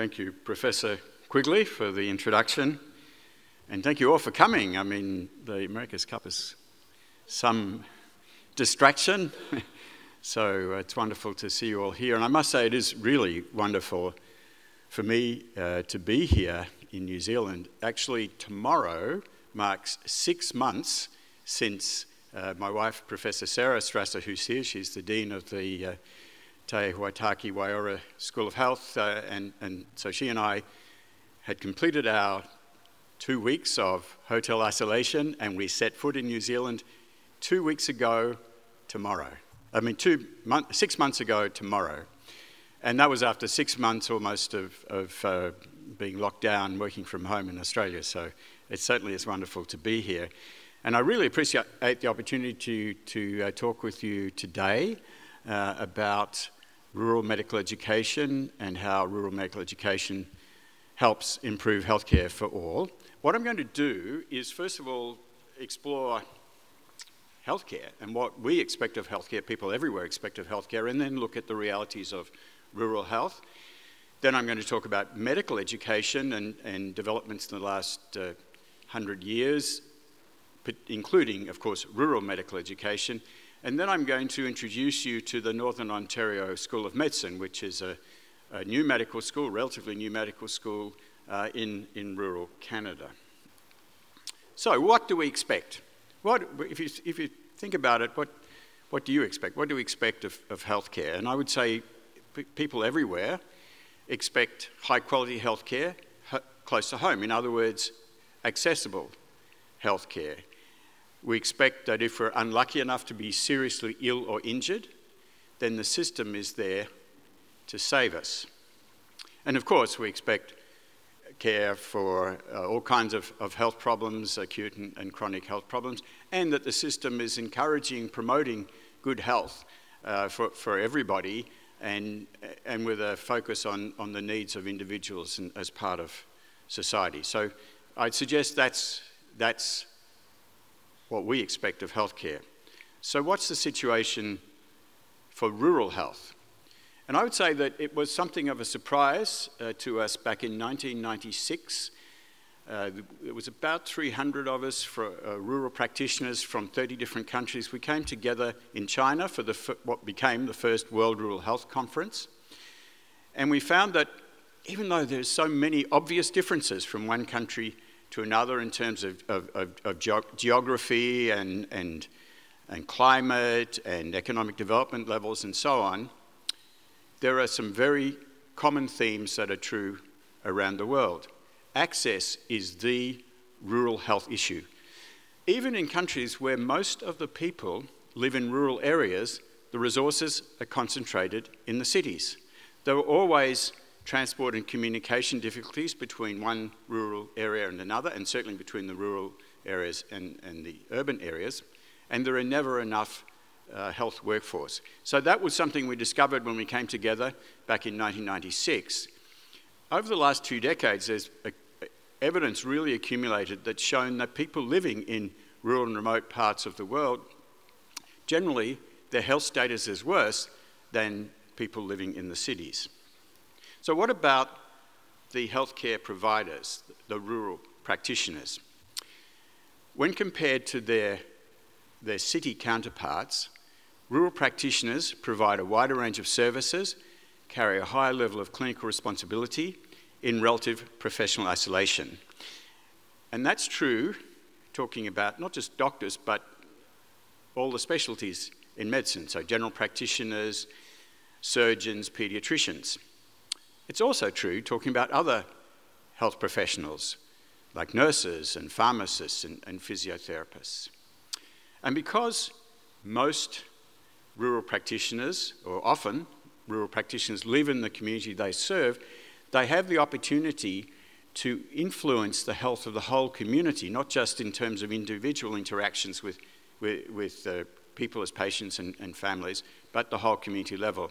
Thank you, Professor Quigley, for the introduction. And thank you all for coming. I mean, the America's Cup is some distraction. so it's wonderful to see you all here. And I must say, it is really wonderful for me uh, to be here in New Zealand. Actually, tomorrow marks six months since uh, my wife, Professor Sarah Strasser, who's here, she's the Dean of the uh, Te Huataki Waiora School of Health, uh, and, and so she and I had completed our two weeks of hotel isolation, and we set foot in New Zealand two weeks ago tomorrow. I mean, two month, six months ago tomorrow. And that was after six months almost of, of uh, being locked down, working from home in Australia. So it certainly is wonderful to be here. And I really appreciate the opportunity to, to uh, talk with you today uh, about rural medical education and how rural medical education helps improve healthcare for all. What I'm going to do is, first of all, explore healthcare and what we expect of healthcare, people everywhere expect of healthcare, and then look at the realities of rural health. Then I'm going to talk about medical education and, and developments in the last uh, hundred years including, of course, rural medical education. And then I'm going to introduce you to the Northern Ontario School of Medicine, which is a, a new medical school, relatively new medical school uh, in, in rural Canada. So, what do we expect? What, if, you, if you think about it, what, what do you expect? What do we expect of, of healthcare? And I would say people everywhere expect high quality healthcare close to home. In other words, accessible healthcare. We expect that if we're unlucky enough to be seriously ill or injured, then the system is there to save us. And of course, we expect care for uh, all kinds of, of health problems, acute and, and, chronic health problems, and that the system is encouraging, promoting good health uh, for, for everybody and, and with a focus on, on the needs of individuals as part of society. So I'd suggest that's, that's what we expect of healthcare. So, what's the situation for rural health? And I would say that it was something of a surprise uh, to us back in 1996. Uh, it was about 300 of us, for, uh, rural practitioners from 30 different countries. We came together in China for the, what became the first World Rural Health Conference. And we found that even though there's so many obvious differences from one country to another in terms of, of, of, of geography and, and, and climate and economic development levels and so on, there are some very common themes that are true around the world. Access is the rural health issue. Even in countries where most of the people live in rural areas, the resources are concentrated in the cities. There are always transport and communication difficulties between one rural area and another, and certainly between the rural areas and, and the urban areas, and there are never enough uh, health workforce. So that was something we discovered when we came together back in 1996. Over the last two decades, there's evidence really accumulated that's shown that people living in rural and remote parts of the world, generally, their health status is worse than people living in the cities. So, what about the healthcare providers, the rural practitioners? When compared to their, their city counterparts, rural practitioners provide a wider range of services, carry a higher level of clinical responsibility in relative professional isolation. And that's true, talking about not just doctors, but all the specialties in medicine, so general practitioners, surgeons, paediatricians. It's also true talking about other health professionals like nurses and pharmacists and, and physiotherapists. And because most rural practitioners, or often rural practitioners, live in the community they serve, they have the opportunity to influence the health of the whole community, not just in terms of individual interactions with, with, with uh, people as patients and, and families, but the whole community level.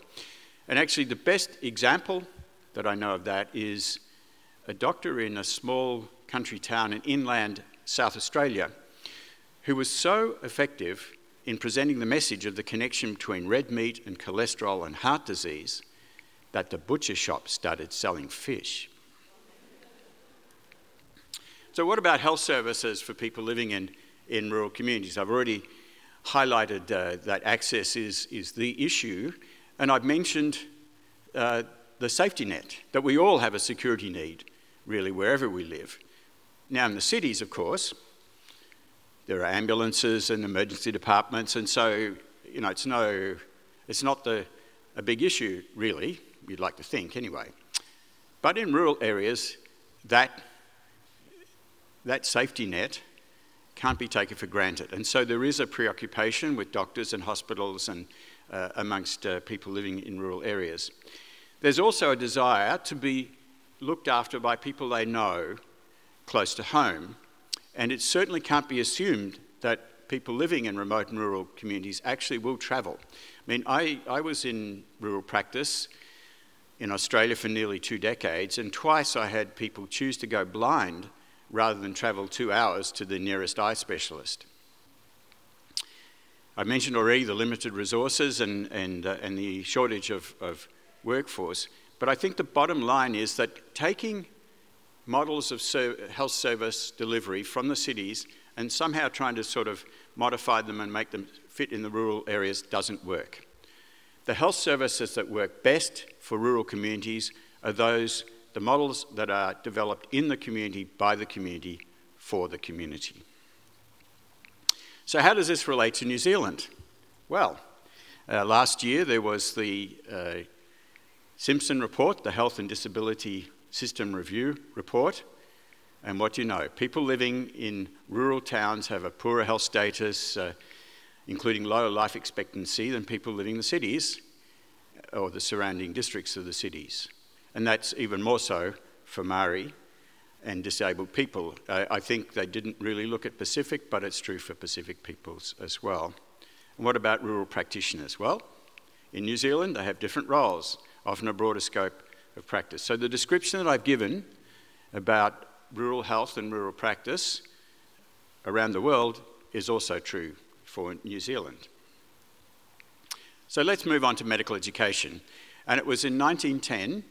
And actually, the best example that I know of that is a doctor in a small country town in inland South Australia who was so effective in presenting the message of the connection between red meat and cholesterol and heart disease that the butcher shop started selling fish. So, what about health services for people living in, in rural communities? I've already highlighted uh, that access is, is the issue, and I've mentioned uh, the safety net, that we all have a security need, really, wherever we live. Now, in the cities, of course, there are ambulances and emergency departments, and so, you know, it's, no, it's not the, a big issue, really, you'd like to think anyway. But in rural areas, that, that safety net can't be taken for granted. And so there is a preoccupation with doctors and hospitals and uh, amongst uh, people living in rural areas. There's also a desire to be looked after by people they know close to home. And it certainly can't be assumed that people living in remote and rural communities actually will travel. I mean, I, I was in rural practice in Australia for nearly two decades, and twice I had people choose to go blind rather than travel two hours to the nearest eye specialist. I mentioned already the limited resources and, and, uh, and the shortage of, of workforce, but I think the bottom line is that taking models of health service delivery from the cities and somehow trying to sort of modify them and make them fit in the rural areas doesn't work. The health services that work best for rural communities are those, the models that are developed in the community, by the community, for the community. So, how does this relate to New Zealand? Well, uh, last year there was the uh, Simpson report, the Health and Disability System Review report. And what do you know? People living in rural towns have a poorer health status, uh, including lower life expectancy than people living in the cities or the surrounding districts of the cities. And that's even more so for Maori and disabled people. Uh, I think they didn't really look at Pacific, but it's true for Pacific peoples as well. And what about rural practitioners? Well, in New Zealand, they have different roles, often a broader scope of practice. So the description that I've given about rural health and rural practice around the world is also true for New Zealand. So let's move on to medical education. And it was in 1910,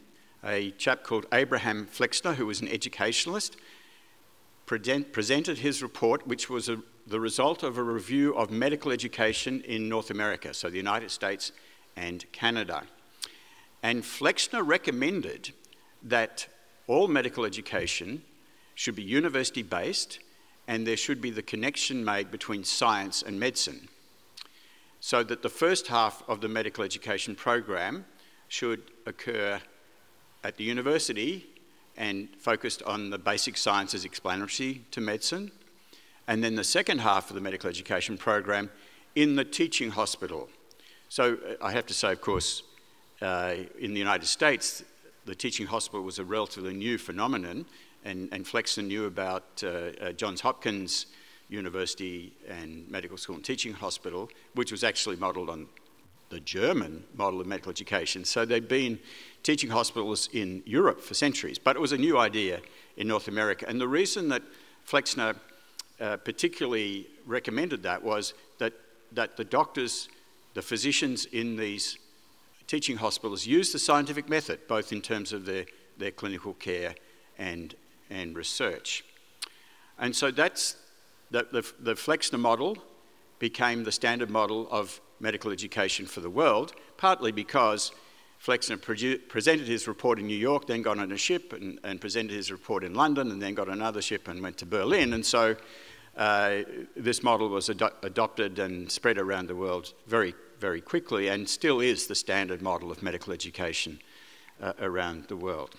a chap called Abraham Flexner, who was an educationalist, present, presented his report, which was a, the result of a review of medical education in North America, so the United States and Canada. And Flexner recommended that all medical education should be university based and there should be the connection made between science and medicine so that the first half of the medical education program should occur at the university and focused on the basic sciences explanatory to medicine, and then the second half of the medical education program in the teaching hospital. So uh, I have to say, of course, uh, in the United States, the teaching hospital was a relatively new phenomenon, and, and Flexner knew about uh, uh, Johns Hopkins University and Medical School and Teaching Hospital, which was actually modelled on the German model of medical education. So they'd been teaching hospitals in Europe for centuries, but it was a new idea in North America. And the reason that Flexner uh, particularly recommended that was that, that the doctors, the physicians in these teaching hospitals use the scientific method, both in terms of their, their clinical care and, and research. And so that's the, the, the Flexner model became the standard model of medical education for the world, partly because Flexner presented his report in New York, then got on a ship and, and, presented his report in London, and then got another ship and went to Berlin. And so uh, this model was ad adopted and spread around the world very, very quickly and still is the standard model of medical education uh, around the world.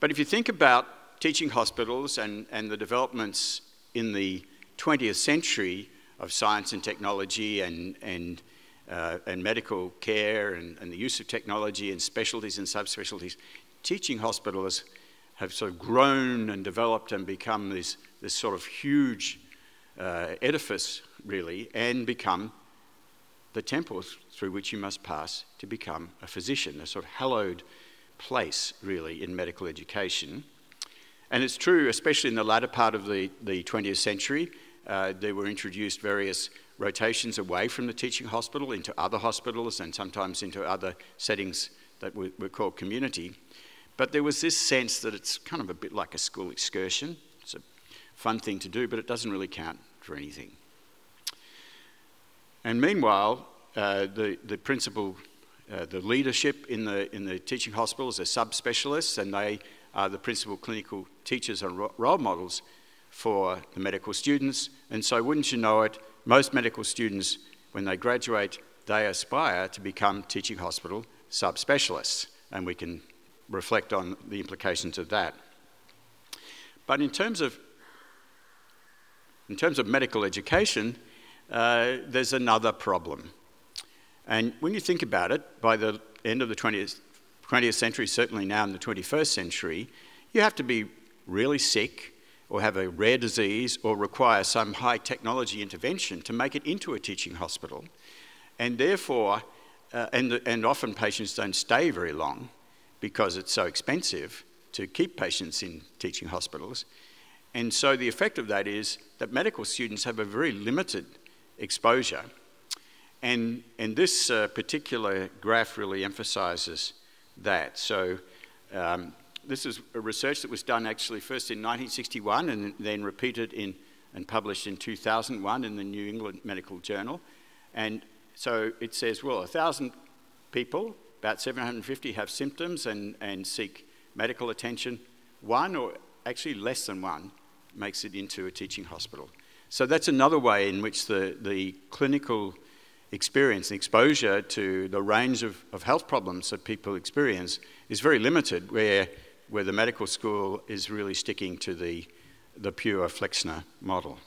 But if you think about teaching hospitals and, and the developments in the 20th century of science and technology and, and, uh, and medical care and, and, the use of technology and specialties and subspecialties, teaching hospitals have sort of grown and developed and become this, this sort of huge uh, edifice, really, and become the temples through which you must pass to become a physician, a sort of hallowed place, really, in medical education. And it's true, especially in the latter part of the, the 20th century, uh, there were introduced various rotations away from the teaching hospital into other hospitals and sometimes into other settings that were, were called community. But there was this sense that it's kind of a bit like a school excursion. It's a fun thing to do, but it doesn't really count for anything. And meanwhile, uh, the, the principal, uh, the leadership in the, in the teaching hospitals are subspecialists, and they are the principal clinical teachers and role models for the medical students. And so, wouldn't you know it, most medical students, when they graduate, they aspire to become teaching hospital subspecialists. And we can reflect on the implications of that. But in terms of, in terms of medical education, uh, there's another problem. And when you think about it, by the end of the 20th, 20th century, certainly now in the 21st century, you have to be really sick or have a rare disease or require some high technology intervention to make it into a teaching hospital. And therefore, uh, and, and often patients don't stay very long because it's so expensive to keep patients in teaching hospitals. And so the effect of that is that medical students have a very limited exposure. And, and this uh, particular graph really emphasizes that. So um, this is a research that was done actually first in 1961 and then repeated in and published in 2001 in the New England Medical Journal. And so it says, well, 1,000 people, about 750 have symptoms and, and seek medical attention. One, or actually less than one, makes it into a teaching hospital. So that's another way in which the, the clinical experience, the exposure to the range of, of health problems that people experience is very limited, where, where the medical school is really sticking to the, the pure Flexner model.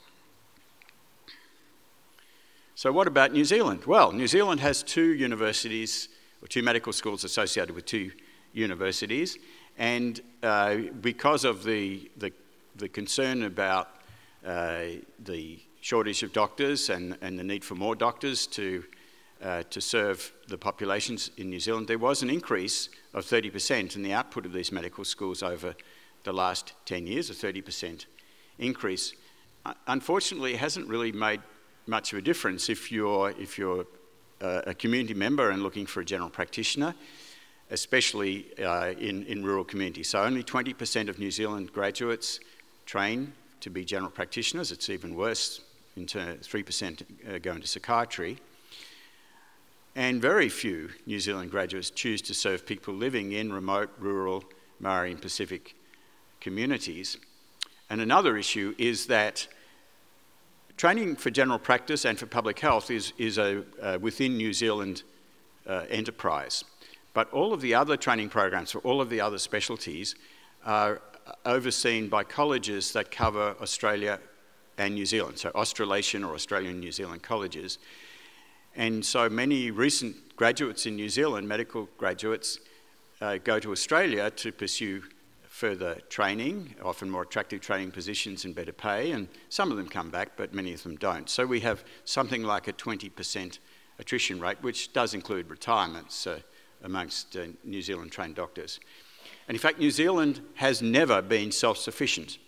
So, what about New Zealand? Well, New Zealand has two universities, or two medical schools associated with two universities, and uh, because of the, the, the concern about the shortage of doctors and, and the need for more doctors to, uh, to serve the populations in New Zealand, there was an increase of 30% in the output of these medical schools over the last 10 years, a 30% increase. Uh, unfortunately, it hasn't really made much of a difference if you're, if you're uh, a community member and looking for a general practitioner, especially uh, in, in rural communities. So only 20% of New Zealand graduates train to be general practitioners. It's even worse, in 3% uh, go into psychiatry. And very few New Zealand graduates choose to serve people living in remote, rural, Maori and Pacific communities. And another issue is that Training for general practice and for public health is, is a within New Zealand uh, enterprise. But all of the other training programs for all of the other specialties are overseen by colleges that cover Australia and New Zealand, so Australasian or Australian New Zealand colleges. And so many recent graduates in New Zealand, medical graduates, uh, go to Australia to pursue further training, often more attractive training positions and better pay, and some of them come back, but many of them don't. So we have something like a 20% attrition rate, which does include retirements uh, amongst uh, New Zealand trained doctors. And in fact, New Zealand has never been self sufficient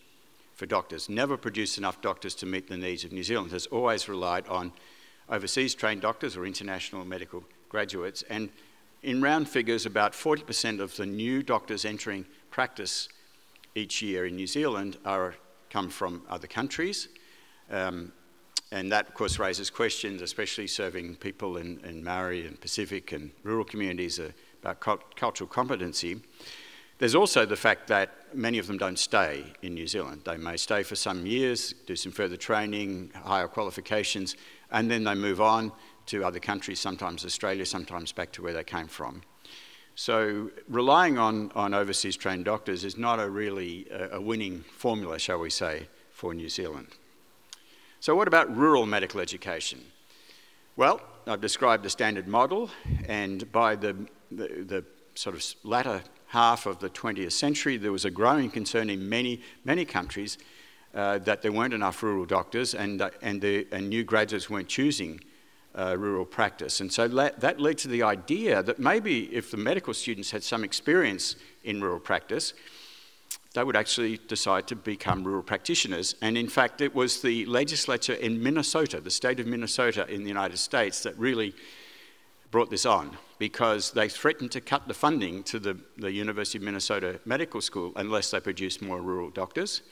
for doctors, never produced enough doctors to meet the needs of New Zealand, has always relied on overseas trained doctors or international medical graduates. And in round figures, about 40% of the new doctors entering practice each year in New Zealand are, come from other countries. Um, and that, of course, raises questions, especially serving people in, in Maori and Pacific and rural communities uh, about cultural competency. There's also the fact that many of them don't stay in New Zealand. They may stay for some years, do some further training, higher qualifications, and then they move on to other countries, sometimes Australia, sometimes back to where they came from. So relying on, on overseas trained doctors is not a really a, a winning formula, shall we say, for New Zealand. So what about rural medical education? Well, I've described the standard model, and by the, the, the, sort of latter half of the 20th century, there was a growing concern in many, many countries uh, that there weren't enough rural doctors and, uh, and, the, and new graduates weren't choosing uh, rural practice. And so that led to the idea that maybe if the medical students had some experience in rural practice, they would actually decide to become rural practitioners. And in fact, it was the legislature in Minnesota, the state of Minnesota in the United States, that really brought this on. Because they threatened to cut the funding to the, the University of Minnesota Medical School unless they produced more rural doctors.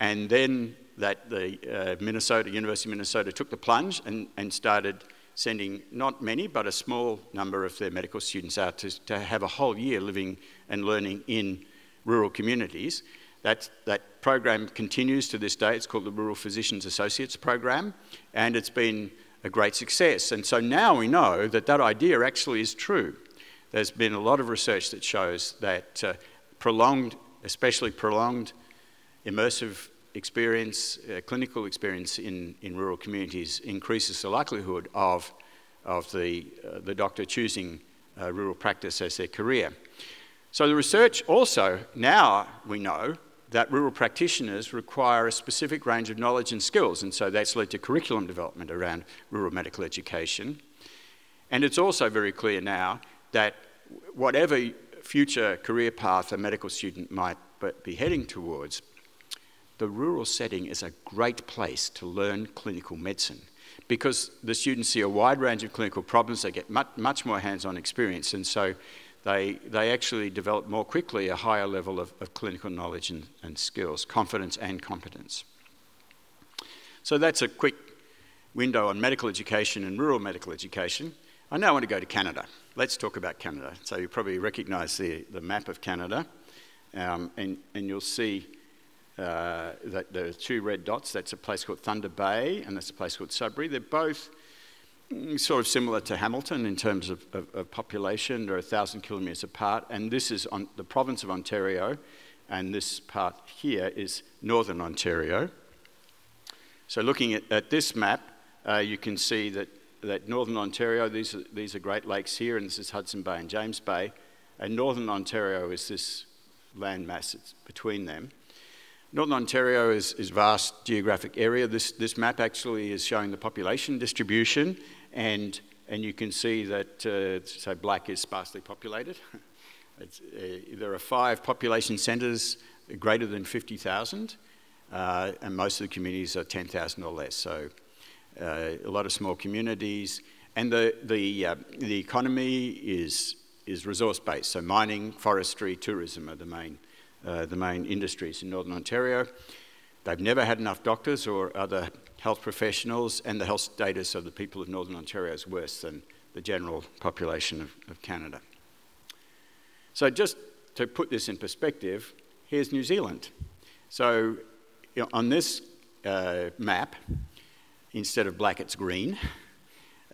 And then that the uh, Minnesota, University of Minnesota took the plunge and, and started sending not many, but a small number of their medical students out to, to have a whole year living and learning in rural communities. That, that program continues to this day. It's called the Rural Physicians Associates Program, and it's been a great success. And so now we know that that idea actually is true. There's been a lot of research that shows that uh, prolonged, especially prolonged immersive experience, uh, clinical experience in, in rural communities increases the likelihood of, of the, uh, the doctor choosing uh, rural practice as their career. So the research also, now we know that rural practitioners require a specific range of knowledge and skills, and so that's led to curriculum development around rural medical education. And it's also very clear now that whatever future career path a medical student might be heading towards, the rural setting is a great place to learn clinical medicine because the students see a wide range of clinical problems, they get much, more hands-on experience, and so they, they actually develop more quickly a higher level of, of clinical knowledge and, and skills, confidence and competence. So that's a quick window on medical education and rural medical education. I now want to go to Canada. Let's talk about Canada. So you probably recognise the, the map of Canada, um, and, and you'll see uh, that there are two red dots. That's a place called Thunder Bay, and that's a place called Sudbury. They're both sort of similar to Hamilton in terms of, of, of population. They're a thousand kilometres apart, and this is on the province of Ontario, and this part here is northern Ontario. So looking at, at this map, uh, you can see that, that northern Ontario, these are, these are Great Lakes here, and this is Hudson Bay and James Bay, and northern Ontario is this landmass between them. Northern Ontario is, is vast geographic area. This, this map actually is showing the population distribution, and, and you can see that, uh, black is sparsely populated. uh, there are five population centres greater than 50,000, uh, and most of the communities are 10,000 or less. So uh, a lot of small communities, and the, the, uh, the economy is, is resource-based, so mining, forestry, tourism are the main uh, the main industries in Northern Ontario. They've never had enough doctors or other health professionals, and the health status of the people of Northern Ontario is worse than the general population of, of Canada. So, just to put this in perspective, here's New Zealand. So, you know, on this uh, map, instead of black, it's green.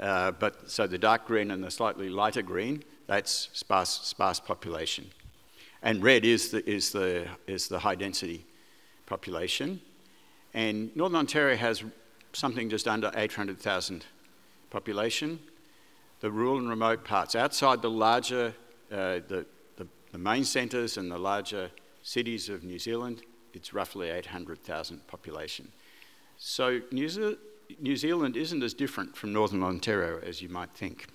Uh, but so the dark green and the slightly lighter green, that's sparse, sparse population. And red is the, is the, is the high density population. And Northern Ontario has something just under 800,000 population. The rural and remote parts, outside the larger, uh, the, the, the, main centres and the larger cities of New Zealand, it's roughly 800,000 population. So New, Ze New Zealand isn't as different from Northern Ontario as you might think.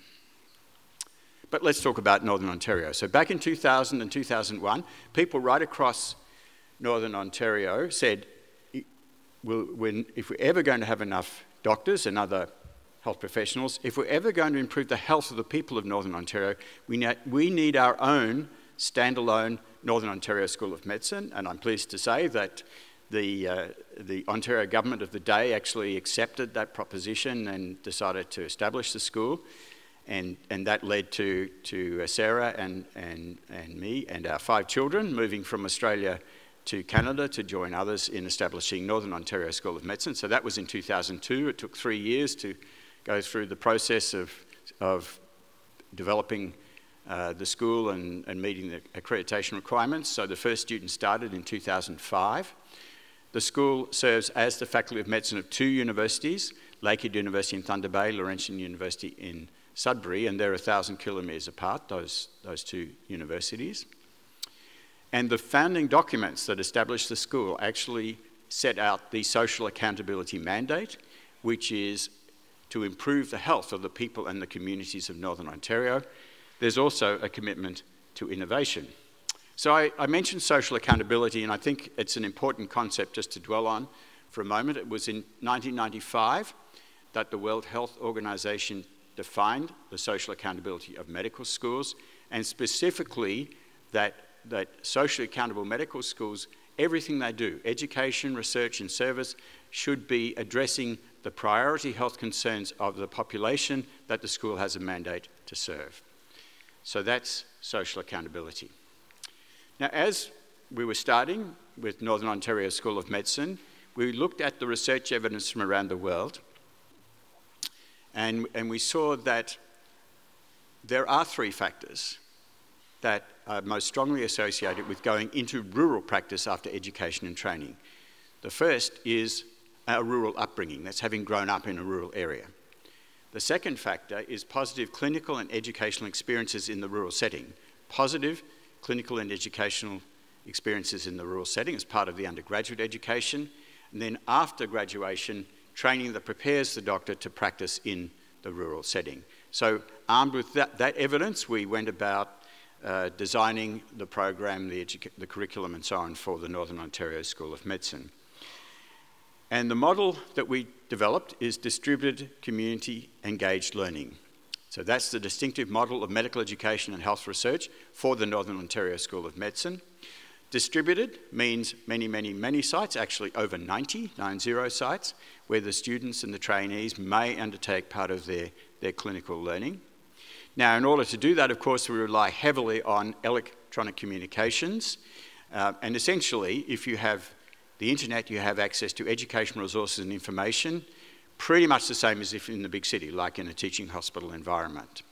But let's talk about Northern Ontario. So back in 2000 and 2001, people right across Northern Ontario said, if we're ever going to have enough doctors and other health professionals, if we're ever going to improve the health of the people of Northern Ontario, we need, we need our own standalone Northern Ontario School of Medicine. And I'm pleased to say that the, uh, the Ontario government of the day actually accepted that proposition and decided to establish the school and, and that led to, to uh, Sarah and, and, and me and our five children moving from Australia to Canada to join others in establishing Northern Ontario School of Medicine. So that was in 2002. It took three years to go through the process of, of developing uh, the school and, and meeting the accreditation requirements. So the first student started in 2005. The school serves as the Faculty of Medicine of two universities, Lakehead University in Thunder Bay, Laurentian University in Sudbury, and they're a thousand kilometres apart, those, those two universities. And the founding documents that established the school actually set out the social accountability mandate, which is to improve the health of the people and the communities of Northern Ontario. There's also a commitment to innovation. So I, I, mentioned social accountability, and I think it's an important concept just to dwell on for a moment. It was in 1995 that the World Health Organization defined the social accountability of medical schools and specifically that, that socially accountable medical schools, everything they do, education, research, and service, should be addressing the priority health concerns of the population that the school has a mandate to serve. So that's social accountability. Now, as we were starting with Northern Ontario School of Medicine, we looked at the research evidence from around the world, and, and we saw that there are three factors that are most strongly associated with going into rural practice after education and training. The first is a rural upbringing, that's having grown up in a rural area. The second factor is positive clinical and educational experiences in the rural setting. Positive clinical and educational experiences in the rural setting as part of the undergraduate education, and then after graduation, training that prepares the doctor to practice in the rural setting. So, armed with that, that evidence, we went about uh, designing the program, the, the curriculum, and so on for the Northern Ontario School of Medicine. And the model that we developed is distributed community engaged learning. So that's the distinctive model of medical education and health research for the Northern Ontario School of Medicine. Distributed means many, many, many sites, actually over 90, 90 sites, where the students and the trainees may undertake part of their, their clinical learning. Now, in order to do that, of course, we rely heavily on electronic communications. Uh, and essentially, if you have the internet, you have access to educational resources and information, pretty much the same as if in the big city, like in a teaching hospital environment.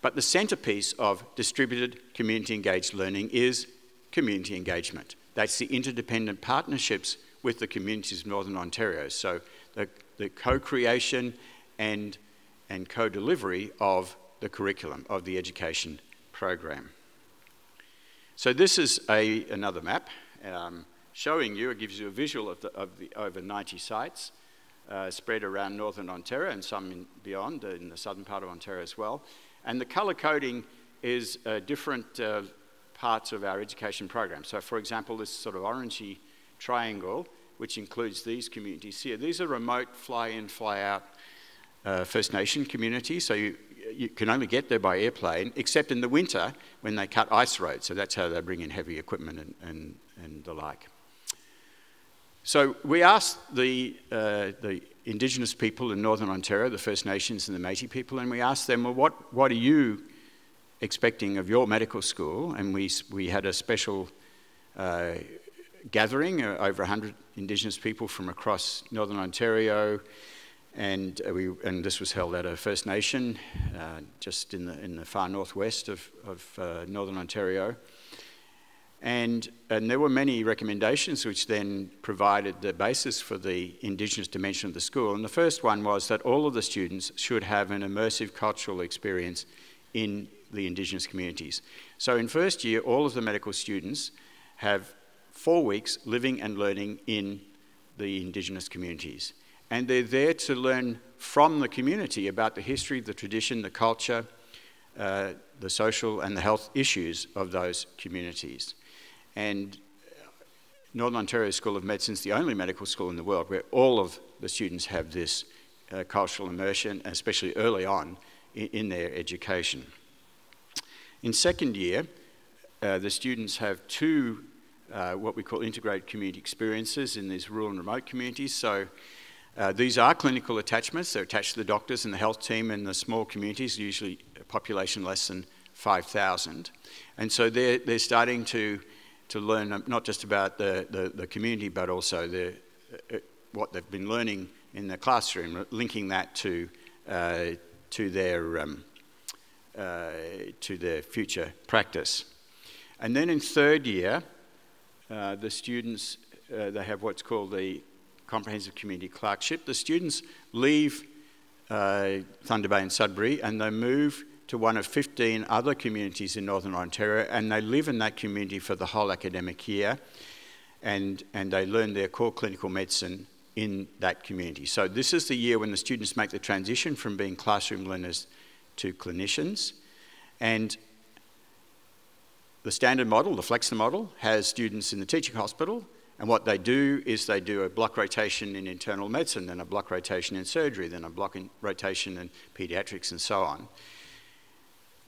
But the centrepiece of distributed community engaged learning is community engagement. That's the interdependent partnerships with the communities of Northern Ontario. So the, the co-creation and, and co-delivery of the curriculum of the education program. So this is a, another map um, showing you, it gives you a visual of the, of the over 90 sites uh, spread around Northern Ontario and some in, beyond, uh, in the southern part of Ontario as well. And the colour coding is uh, different uh, parts of our education program. So, for example, this sort of orangey triangle, which includes these communities here, these are remote fly in, fly out uh, First Nation communities. So, you, you can only get there by airplane, except in the winter when they cut ice roads. So, that's how they bring in heavy equipment and, and, and the like. So, we asked the, uh, the Indigenous people in Northern Ontario, the First Nations and the Metis people, and we asked them, well, what, what are you expecting of your medical school, and we, we had a special uh, gathering, uh, over 100 Indigenous people from across Northern Ontario, and, uh, we, and this was held at a First Nation uh, just in the, in the far northwest of, of uh, Northern Ontario. And, and there were many recommendations which then provided the basis for the Indigenous dimension of the school. And the first one was that all of the students should have an immersive cultural experience in the Indigenous communities. So in first year, all of the medical students have four weeks living and learning in the Indigenous communities. And they're there to learn from the community about the history, the tradition, the culture, uh, the social and the health issues of those communities. And Northern Ontario School of Medicine is the only medical school in the world where all of the students have this uh, cultural immersion, especially early on in, in their education. In second year, uh, the students have two uh, what we call integrated community experiences in these rural and remote communities. So uh, these are clinical attachments. They're attached to the doctors and the health team in the small communities, usually a population less than 5,000. And so they're, they're starting to, to learn not just about the, the, the community, but also the, uh, what they've been learning in the classroom, linking that to, uh, to their um, uh, to their future practice. And then in third year, uh, the students, uh, they have what's called the Comprehensive Community Clerkship. The students leave uh, Thunder Bay and Sudbury and they move to one of 15 other communities in Northern Ontario and they live in that community for the whole academic year and, and they learn their core clinical medicine in that community. So this is the year when the students make the transition from being classroom learners to clinicians. And the standard model, the Flexner model, has students in the teaching hospital And what they do is they do a block rotation in internal medicine, then a block rotation in surgery, then a block rotation in paediatrics, and so on.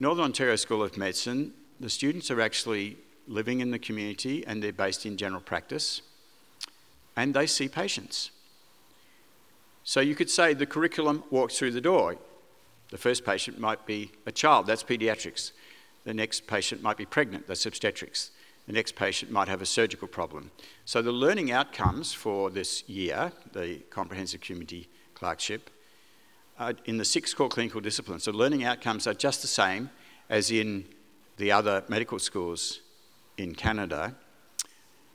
Northern Ontario School of Medicine, the students are actually living in the community and they're based in general practice and they see patients. So you could say the curriculum walks through the door. The first patient might be a child, that's paediatrics. The next patient might be pregnant, that's obstetrics. The next patient might have a surgical problem. So the learning outcomes for this year, the comprehensive community clerkship, uh, in the six core clinical disciplines, the learning outcomes are just the same as in the other medical schools in Canada,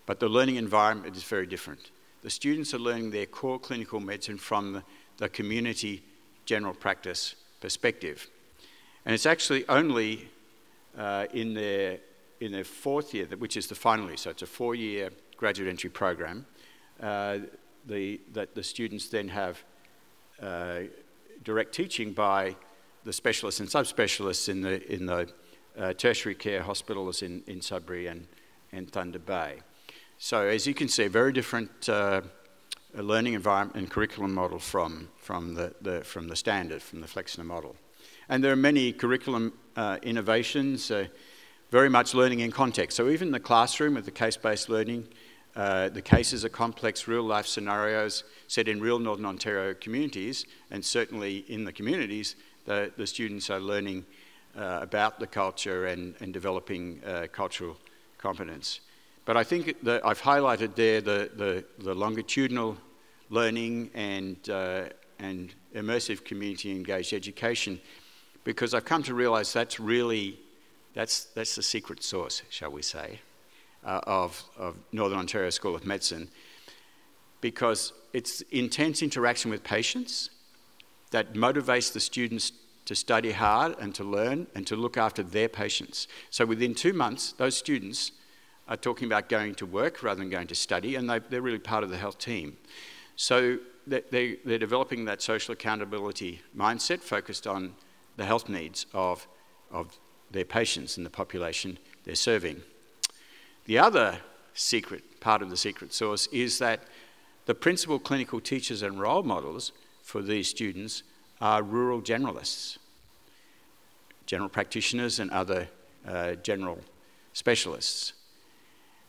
but the learning environment is very different. The students are learning their core clinical medicine from the, the community general practice perspective. And it's actually only uh, in, their, in their fourth year, which is the final year, so it's a four year graduate entry program, uh, the, that the students then have uh, direct teaching by the specialists and subspecialists in the, in the uh, tertiary care hospitals in, in Sudbury and, and Thunder Bay. So as you can see, a very different uh, learning environment and curriculum model from, from, the, the, from the standard, from the Flexner model. And there are many curriculum uh, innovations, uh, very much learning in context. So even the classroom with the case-based learning, uh, the cases are complex real-life scenarios set in real Northern Ontario communities, and certainly in the communities, the, the students are learning uh, about the culture and, and developing uh, cultural competence. But I think that I've highlighted there the, the, the longitudinal learning and, uh, and immersive community engaged education because I've come to realize that's really, that's, that's the secret sauce, shall we say, uh, of, of Northern Ontario School of Medicine because it's intense interaction with patients that motivates the students to study hard and to learn and to look after their patients. So within two months, those students are talking about going to work rather than going to study, and they, are really part of the health team. So they, they're developing that social accountability mindset focused on the health needs of, of their patients and the population they're serving. The other secret, part of the secret sauce, is that the principal clinical teachers and role models for these students are rural generalists general practitioners and other uh, general specialists.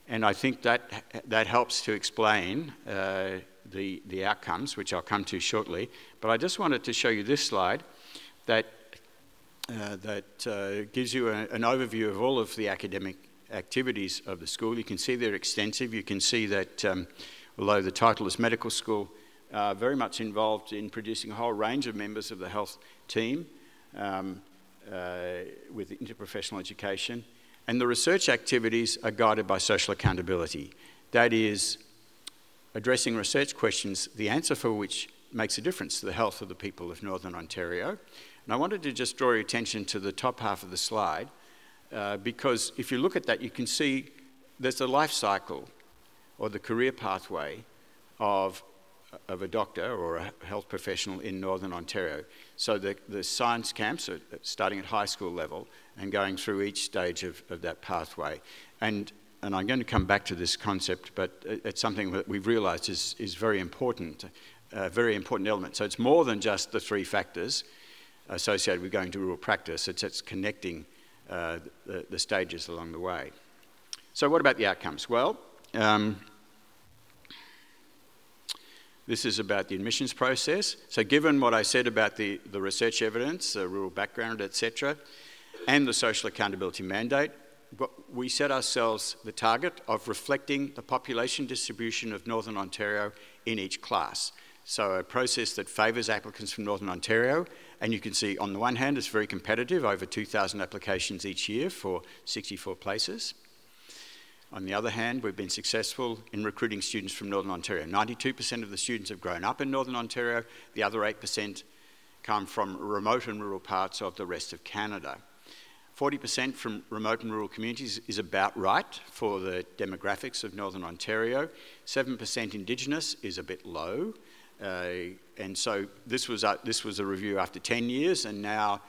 And I think that, that helps to explain uh, the, the outcomes, which I'll come to shortly. But I just wanted to show you this slide that, uh, that uh, gives you a, an overview of all of the academic activities of the school. You can see they're extensive. You can see that um, although the title is medical school, uh, very much involved in producing a whole range of members of the health team. Um, uh, with interprofessional education. And the research activities are guided by social accountability. That is, addressing research questions, the answer for which makes a difference to the health of the people of Northern Ontario. And I wanted to just draw your attention to the top half of the slide, uh, because if you look at that, you can see there's a life cycle or the career pathway of of a doctor or a health professional in Northern Ontario. So the, the science camps are starting at high school level and going through each stage of, of that pathway. And, and I'm going to come back to this concept, but it's something that we've realised is, is very important, a very important element. So it's more than just the three factors associated with going to rural practice, it's, it's connecting uh, the, the, stages along the way. So what about the outcomes? Well, um, this is about the admissions process. So given what I said about the, the research evidence, the rural background, etc., and the social accountability mandate, we set ourselves the target of reflecting the population distribution of Northern Ontario in each class. So a process that favours applicants from Northern Ontario, and you can see on the one hand it's very competitive, over 2,000 applications each year for 64 places. On the other hand, we've been successful in recruiting students from Northern Ontario. 92% of the students have grown up in Northern Ontario, the other 8% come from remote and rural parts of the rest of Canada. 40% from remote and rural communities is about right for the demographics of Northern Ontario. 7% Indigenous is a bit low. Uh, and so this was, a, this was a review after 10 years, and now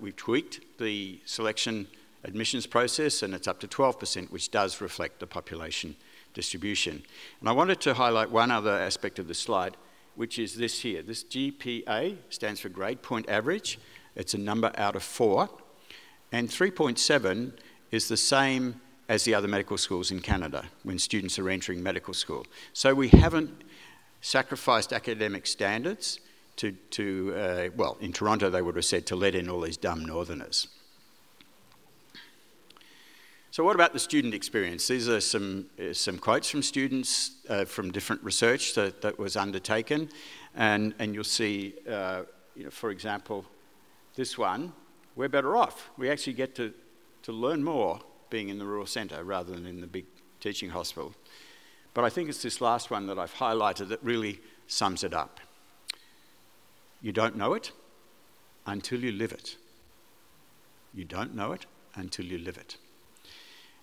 we've tweaked the selection admissions process, and it's up to 12%, which does reflect the population distribution. And I wanted to highlight one other aspect of the slide, which is this here. This GPA stands for grade point average. It's a number out of four. And 3.7 is the same as the other medical schools in Canada when students are entering medical school. So we haven't sacrificed academic standards to, to uh, well, in Toronto they would have said to let in all these dumb northerners. So what about the student experience? These are some, uh, some quotes from students uh, from different research that, that, was undertaken. And, and you'll see, uh, you know, for example, this one, we're better off. We actually get to, to learn more being in the rural centre rather than in the big teaching hospital. But I think it's this last one that I've highlighted that really sums it up. You don't know it until you live it. You don't know it until you live it.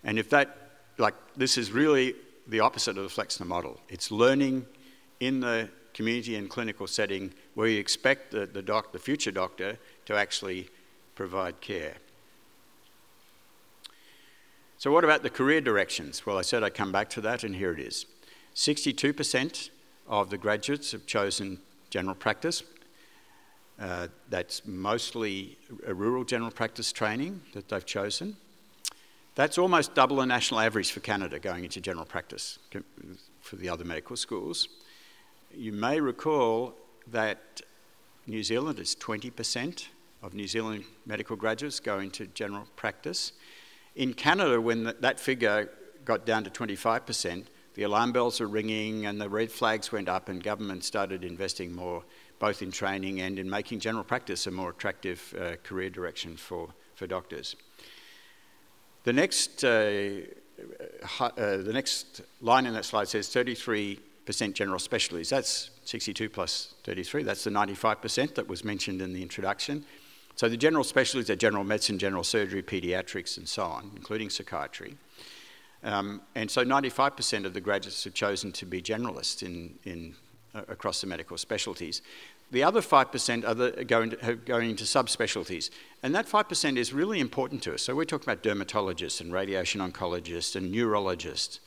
And if that, like, this is really the opposite of the Flexner model. It's learning in the community and clinical setting where you expect the, the, doc, the future doctor to actually provide care. So, what about the career directions? Well, I said I'd come back to that, and here it is 62% of the graduates have chosen general practice. Uh, that's mostly a rural general practice training that they've chosen. That's almost double the national average for Canada going into general practice for the other medical schools. You may recall that New Zealand is 20% of New Zealand medical graduates go into general practice. In Canada, when that figure got down to 25%, the alarm bells were ringing and the red flags went up, and government started investing more both in training and in making general practice a more attractive uh, career direction for, for doctors. The next, uh, uh, the next line in that slide says 33% general specialties. That's 62 plus 33. That's the 95% that was mentioned in the introduction. So the general specialties are general medicine, general surgery, pediatrics, and so on, including psychiatry. Um, and so 95% of the graduates have chosen to be generalists in, in, uh, across the medical specialties. The other 5% are the, going, to, going into subspecialties. And that 5% is really important to us. So we're talking about dermatologists and radiation oncologists and neurologists.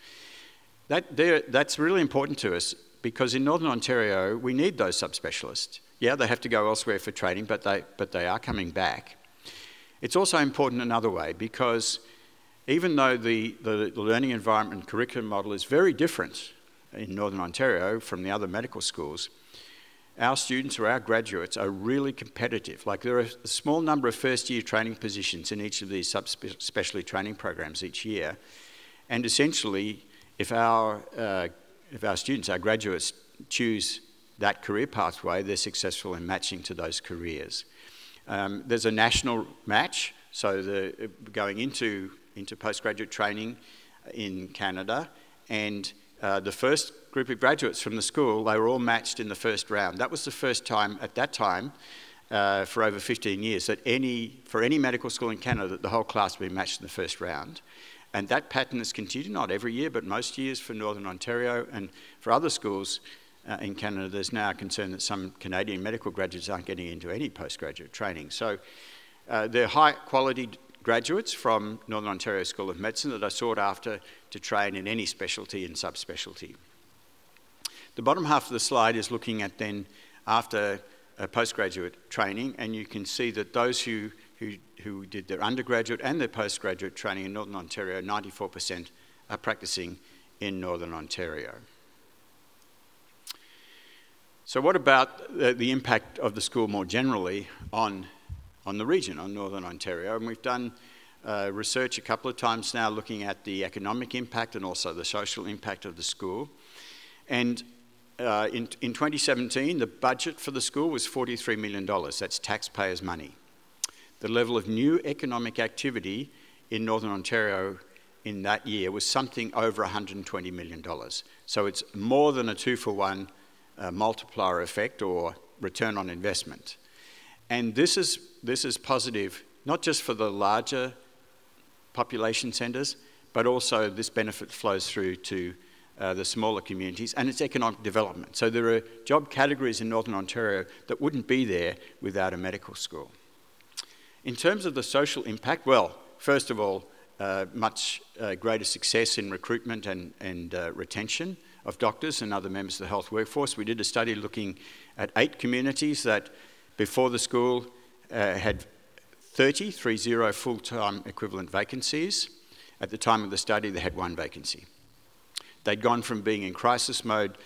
That, that's really important to us because in Northern Ontario, we need those subspecialists. Yeah, they have to go elsewhere for training, but they, but they are coming back. It's also important another way because even though the, the, learning environment and curriculum model is very different in Northern Ontario from the other medical schools, our students or our graduates are really competitive. Like there are a small number of first year training positions in each of these subspecialty training programs each year. And essentially, if our, uh, if our students, our graduates, choose that career pathway, they're successful in matching to those careers. Um, there's a national match, so the, going into, into postgraduate training in Canada, and uh, the first group of graduates from the school, they were all matched in the first round. That was the first time at that time uh, for over 15 years that any, for any medical school in Canada, that the whole class would be matched in the first round. And that pattern has continued, not every year, but most years for Northern Ontario. And for other schools uh, in Canada, there's now a concern that some Canadian medical graduates aren't getting into any postgraduate training. So uh, they're high quality graduates from Northern Ontario School of Medicine that are sought after to train in any specialty and subspecialty. The bottom half of the slide is looking at then after postgraduate training, and you can see that those who, who, who did their undergraduate and their postgraduate training in Northern Ontario, 94% are practicing in Northern Ontario. So, what about the, the impact of the school more generally on on the region, on Northern Ontario. And we've done uh, research a couple of times now looking at the economic impact and also the social impact of the school. And uh, in, in 2017, the budget for the school was $43 million. That's taxpayers' money. The level of new economic activity in Northern Ontario in that year was something over $120 million. So it's more than a two for one multiplier effect or return on investment. And this is, this is positive, not just for the larger population centres, but also this benefit flows through to uh, the smaller communities and its economic development. So there are job categories in Northern Ontario that wouldn't be there without a medical school. In terms of the social impact, well, first of all, uh, much uh, greater success in recruitment and, and uh, retention of doctors and other members of the health workforce. We did a study looking at eight communities that before the school uh, had 30, 30 full-time equivalent vacancies. At the time of the study, they had one vacancy. They'd gone from being in crisis mode,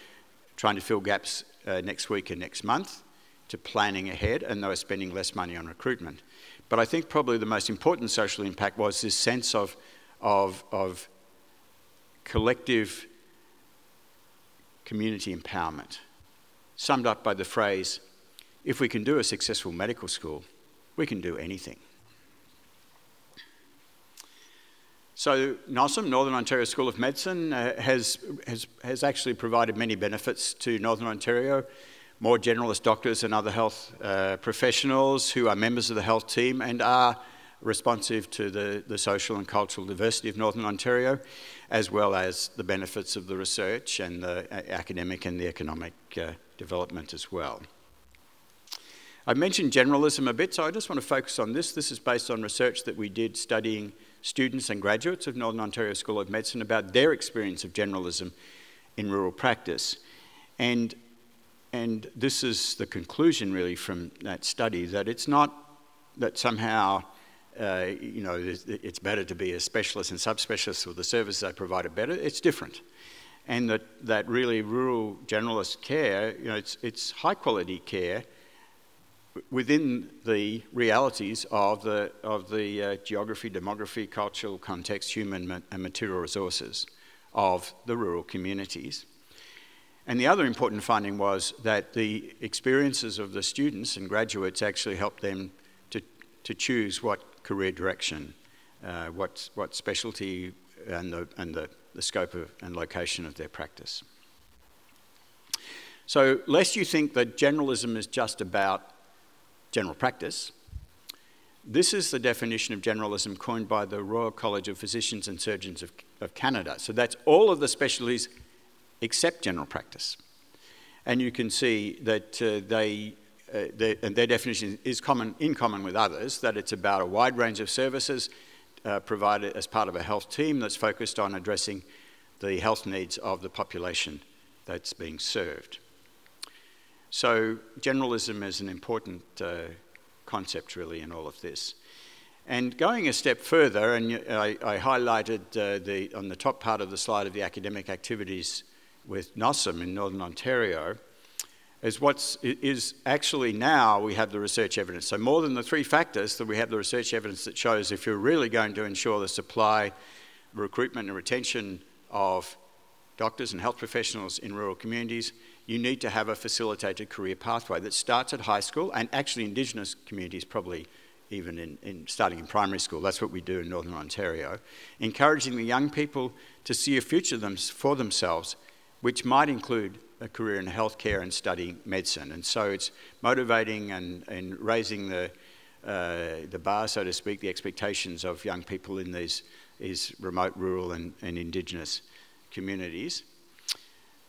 trying to fill gaps uh, next week and next month, to planning ahead, and they were spending less money on recruitment. But I think probably the most important social impact was this sense of, of, of collective community empowerment, summed up by the phrase if we can do a successful medical school, we can do anything. So, NOSM, Northern Ontario School of Medicine, uh, has, has, has actually provided many benefits to Northern Ontario. More generalist doctors and other health uh, professionals who are members of the health team and are responsive to the, the social and cultural diversity of Northern Ontario, as well as the benefits of the research and the uh, academic and the economic uh, development as well. I mentioned generalism a bit, so I just want to focus on this. This is based on research that we did studying students and graduates of Northern Ontario School of Medicine about their experience of generalism in rural practice. And, and this is the conclusion, really, from that study that it's not that somehow uh, you know, it's better to be a specialist and subspecialist or the services they provide are better. It's different. And that, that really rural generalist care, you know, it's, it's high quality care within the realities of the, of the uh, geography, demography, cultural context, human ma and material resources of the rural communities. And the other important finding was that the experiences of the students and graduates actually helped them to, to choose what career direction, uh, what, what specialty and, the, and the, the scope of, and location of their practice. So, lest you think that generalism is just about general practice. This is the definition of generalism coined by the Royal College of Physicians and Surgeons of, of Canada. So that's all of the specialties except general practice. And you can see that uh, they, uh, their, and their definition is common, in common with others, that it's about a wide range of services uh, provided as part of a health team that's focused on addressing the health needs of the population that's being served. So, generalism is an important uh, concept, really, in all of this. And going a step further, and I, I highlighted uh, the, on the top part of the slide of the academic activities with NOSM in Northern Ontario, is what's is actually now we have the research evidence. So more than the three factors that we have the research evidence that shows if you're really going to ensure the supply, recruitment and retention of doctors and health professionals in rural communities, you need to have a facilitated career pathway that starts at high school and actually Indigenous communities probably even in, in, starting in primary school. That's what we do in Northern Ontario. Encouraging the young people to see a future for themselves, which might include a career in healthcare and studying medicine. And so it's motivating and, and raising the, uh, the bar, so to speak, the expectations of young people in these, these remote, rural, and, and Indigenous communities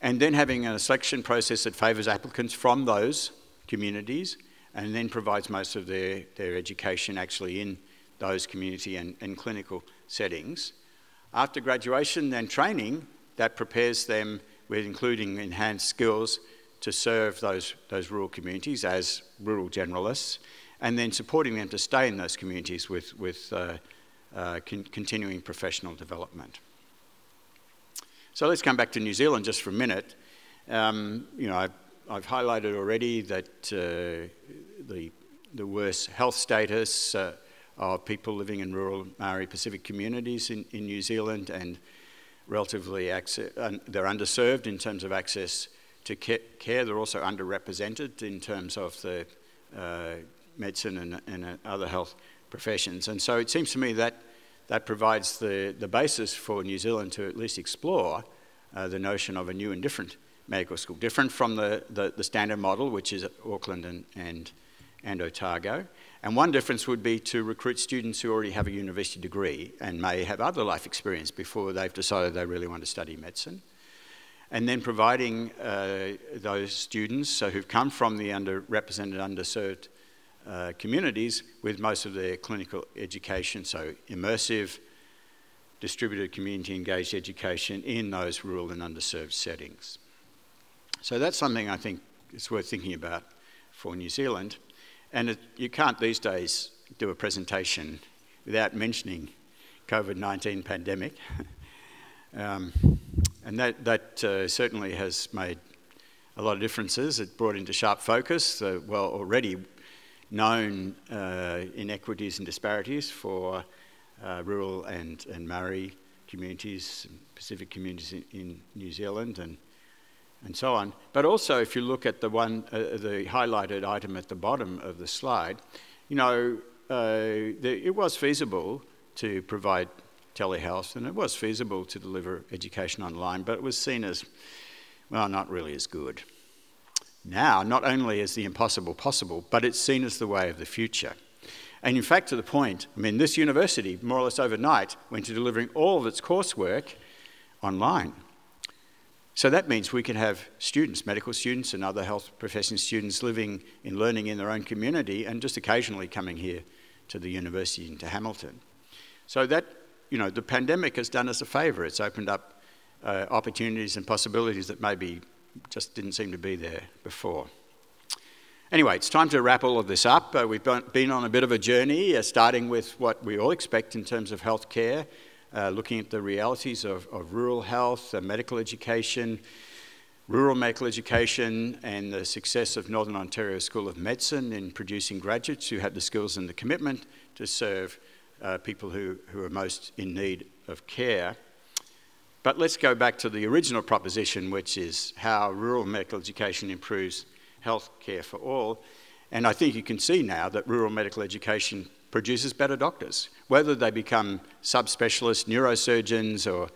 and then having a selection process that favours applicants from those communities and then provides most of their, their education actually in those community and, and clinical settings. After graduation, then training that prepares them with including enhanced skills to serve those, those rural communities as rural generalists, and then supporting them to stay in those communities with, with uh, uh, con continuing professional development. So let's come back to New Zealand just for a minute. Um, you know, I've, I've, highlighted already that uh, the, the worse health status uh, of people living in rural Maori Pacific communities in, in New Zealand and relatively access, they're underserved in terms of access to care. They're also underrepresented in terms of the uh, medicine and, and, other health professions. And so it seems to me that that provides the, the basis for New Zealand to at least explore uh, the notion of a new and different medical school, different from the, the, the standard model, which is Auckland and, and, and Otago. And one difference would be to recruit students who already have a university degree and may have other life experience before they've decided they really want to study medicine. And then providing uh, those students uh, who've come from the underrepresented, underserved uh, communities with most of their clinical education, so immersive distributed community engaged education in those rural and underserved settings. So that's something I think is worth thinking about for New Zealand. And it, you can't these days do a presentation without mentioning COVID-19 pandemic. um, and that, that uh, certainly has made a lot of differences. It brought into sharp focus the well already known uh, inequities and disparities for uh, rural and, and Maori communities, Pacific communities in, in, New Zealand and, and so on. But also if you look at the one, uh, the highlighted item at the bottom of the slide, you know, uh, the, it was feasible to provide telehealth and it was feasible to deliver education online, but it was seen as, well, not really as good. Now, not only is the impossible possible, but it's seen as the way of the future. And in fact, to the point, I mean, this university, more or less overnight, went to delivering all of its coursework online. So that means we can have students, medical students and other health profession students living and learning in their own community and just occasionally coming here to the university and to Hamilton. So that, you know, the pandemic has done us a favour. It's opened up uh, opportunities and possibilities that maybe just didn't seem to be there before. Anyway, it's time to wrap all of this up. Uh, we've been on a bit of a journey, uh, starting with what we all expect in terms of healthcare, uh, looking at the realities of, of rural health, medical education, rural medical education, and the success of Northern Ontario School of Medicine in producing graduates who have the skills and the commitment to serve uh, people who, who are most in need of care. But let's go back to the original proposition, which is how rural medical education improves health care for all. And I think you can see now that rural medical education produces better doctors, whether they become subspecialists, neurosurgeons, or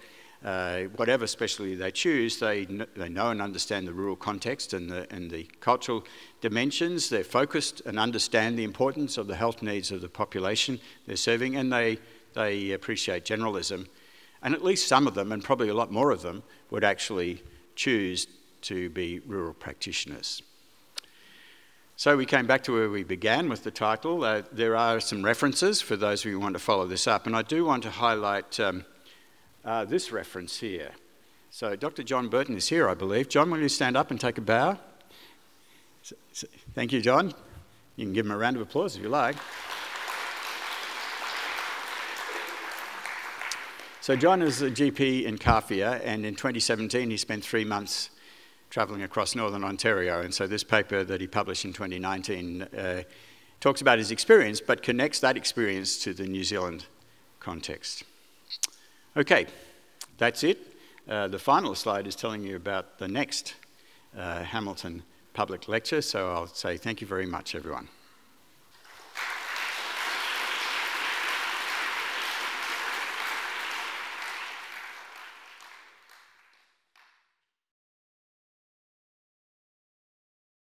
uh, whatever specialty they choose, they, they know and understand the rural context and the, and the cultural dimensions. They're focused and understand the importance of the health needs of the population they're serving, and they, they appreciate generalism and at least some of them, and probably a lot more of them, would actually choose to be rural practitioners. So we came back to where we began with the title. Uh, there are some references for those who want to follow this up, and I do want to highlight um, uh, this reference here. So Dr. John Burton is here, I believe. John, will you stand up and take a bow? So, so, thank you, John. You can give him a round of applause if you like. So John is a GP in Kawhia, and in 2017 he spent three months travelling across northern Ontario. And so this paper that he published in 2019 uh, talks about his experience, but connects that experience to the New Zealand context. Okay, that's it. Uh, the final slide is telling you about the next uh, Hamilton public lecture, so I'll say thank you very much, everyone.